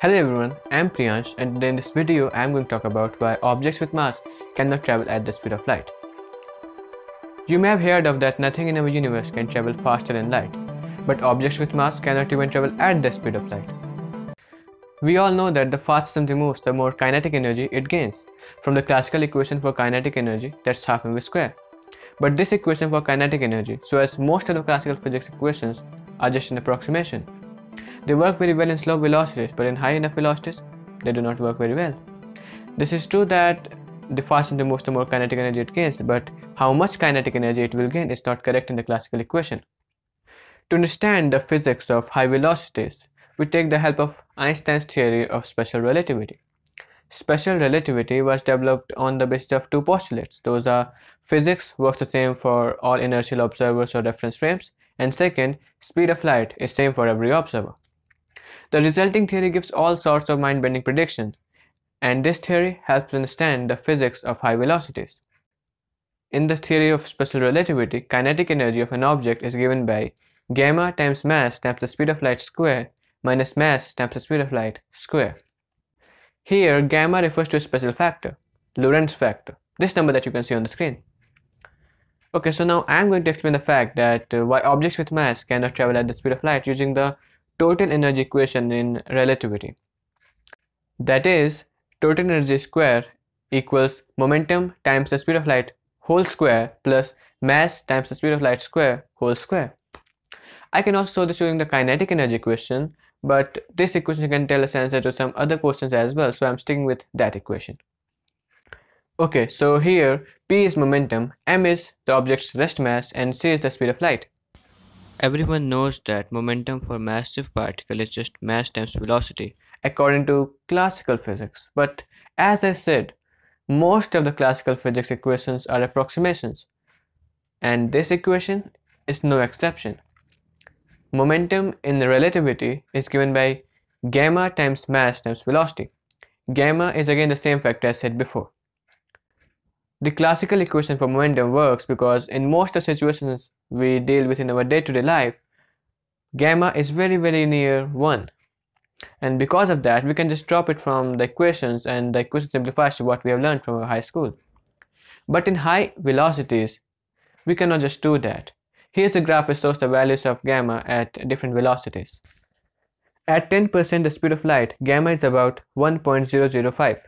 Hello everyone, I am Priyansh and today in this video I am going to talk about why objects with mass cannot travel at the speed of light. You may have heard of that nothing in our universe can travel faster than light, but objects with mass cannot even travel at the speed of light. We all know that the faster something moves, the more kinetic energy it gains, from the classical equation for kinetic energy that's half mv square. But this equation for kinetic energy, so as most of the classical physics equations, are just an approximation. They work very well in slow velocities, but in high enough velocities, they do not work very well. This is true that the faster the moves, the more kinetic energy it gains, but how much kinetic energy it will gain is not correct in the classical equation. To understand the physics of high velocities, we take the help of Einstein's theory of special relativity. Special relativity was developed on the basis of two postulates. Those are physics works the same for all inertial observers or reference frames, and second, speed of light is same for every observer. The resulting theory gives all sorts of mind-bending predictions, and this theory helps understand the physics of high velocities. In the theory of special relativity, kinetic energy of an object is given by gamma times mass times the speed of light square minus mass times the speed of light square. Here, gamma refers to a special factor, Lorentz factor, this number that you can see on the screen. Okay, so now I am going to explain the fact that uh, why objects with mass cannot travel at the speed of light using the total energy equation in relativity. That is, total energy square equals momentum times the speed of light whole square plus mass times the speed of light square whole square. I can also show this using the kinetic energy equation, but this equation can tell us answer to some other questions as well, so I'm sticking with that equation. Okay, so here p is momentum, m is the object's rest mass, and c is the speed of light. Everyone knows that momentum for massive particle is just mass times velocity according to classical physics. But as I said, most of the classical physics equations are approximations and this equation is no exception. Momentum in the relativity is given by gamma times mass times velocity. Gamma is again the same factor as said before. The classical equation for momentum works because in most of the situations we deal with in our day-to-day -day life, gamma is very very near 1. And because of that, we can just drop it from the equations and the equation simplifies to what we have learned from our high school. But in high velocities, we cannot just do that. Here's a graph which shows the values of gamma at different velocities. At 10% the speed of light, gamma is about 1.005.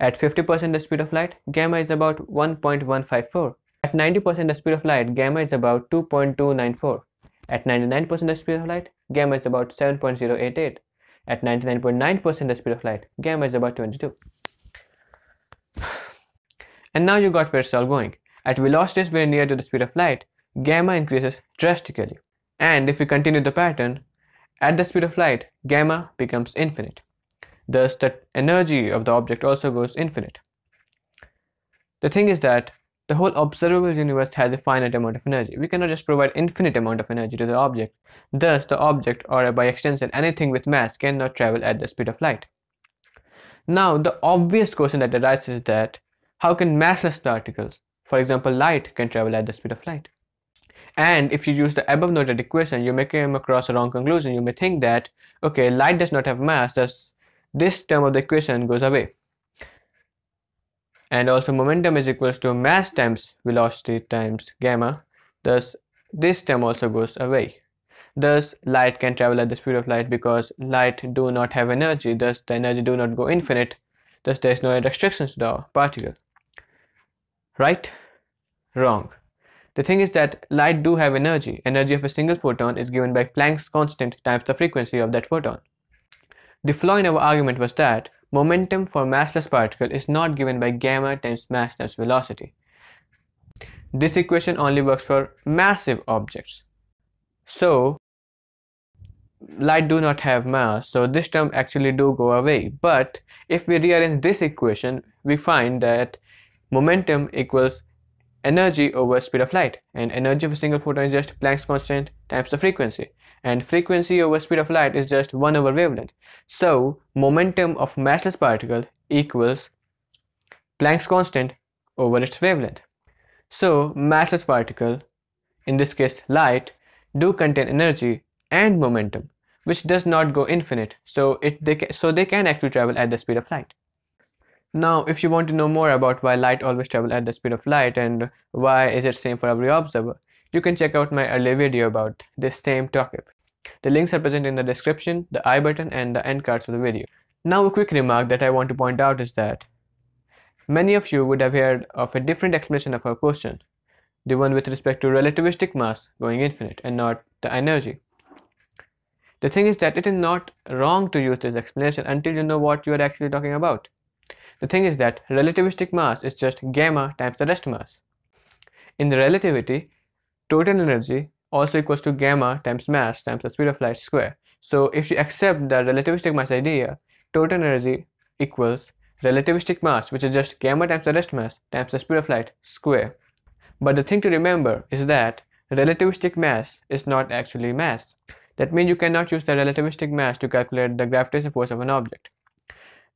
At 50% the speed of light, gamma is about 1.154. At 90% the speed of light, gamma is about 2.294. At 99% the speed of light, gamma is about 7.088. At 99.9% the speed of light, gamma is about 22. And now you got where it's all going. At velocities very near to the speed of light, gamma increases drastically. And if we continue the pattern, at the speed of light, gamma becomes infinite. Thus, the energy of the object also goes infinite. The thing is that the whole observable universe has a finite amount of energy. We cannot just provide infinite amount of energy to the object. Thus, the object, or by extension anything with mass, cannot travel at the speed of light. Now, the obvious question that arises is that how can massless particles, for example light, can travel at the speed of light? And if you use the above noted equation, you may come across a wrong conclusion. You may think that, okay, light does not have mass, thus this term of the equation goes away. And also momentum is equals to mass times velocity times gamma. Thus this term also goes away. Thus light can travel at the speed of light because light do not have energy. Thus the energy do not go infinite. Thus there is no restrictions to the particle. Right? Wrong. The thing is that light do have energy. Energy of a single photon is given by Planck's constant times the frequency of that photon the flaw in our argument was that momentum for massless particle is not given by gamma times mass times velocity. This equation only works for massive objects. So, light do not have mass, so this term actually do go away. But if we rearrange this equation, we find that momentum equals energy over speed of light and energy of a single photon is just Planck's constant times the frequency and frequency over speed of light is just 1 over wavelength. So momentum of massless particle equals Planck's constant over its wavelength. So massless particle, in this case light, do contain energy and momentum which does not go infinite, so it they ca- so they can actually travel at the speed of light. Now, if you want to know more about why light always travel at the speed of light and why is it same for every observer, you can check out my earlier video about this same topic. The links are present in the description, the i button and the end cards of the video. Now a quick remark that I want to point out is that many of you would have heard of a different explanation of our question, the one with respect to relativistic mass going infinite and not the energy. The thing is that it is not wrong to use this explanation until you know what you are actually talking about. The thing is that relativistic mass is just gamma times the rest mass. In the relativity, total energy also equals to gamma times mass times the speed of light square. So if you accept the relativistic mass idea, total energy equals relativistic mass which is just gamma times the rest mass times the speed of light square. But the thing to remember is that relativistic mass is not actually mass. That means you cannot use the relativistic mass to calculate the gravitational force of an object.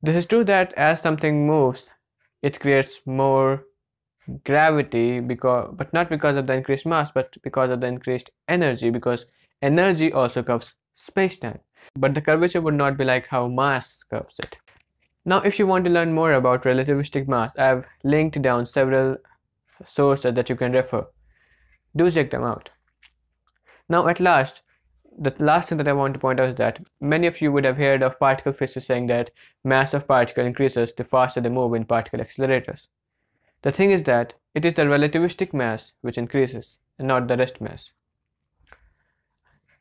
This is true that as something moves, it creates more gravity because but not because of the increased mass but because of the increased energy because energy also curves space-time. But the curvature would not be like how mass curves it. Now if you want to learn more about relativistic mass i have linked down several sources that you can refer. Do check them out. Now at last the last thing that I want to point out is that many of you would have heard of particle physics saying that mass of particle increases the faster they move in particle accelerators. The thing is that it is the relativistic mass which increases and not the rest mass.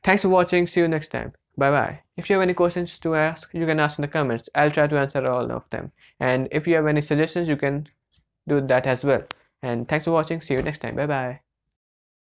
Thanks for watching. See you next time. Bye bye. If you have any questions to ask, you can ask in the comments. I'll try to answer all of them. And if you have any suggestions, you can do that as well. And thanks for watching. See you next time. Bye bye.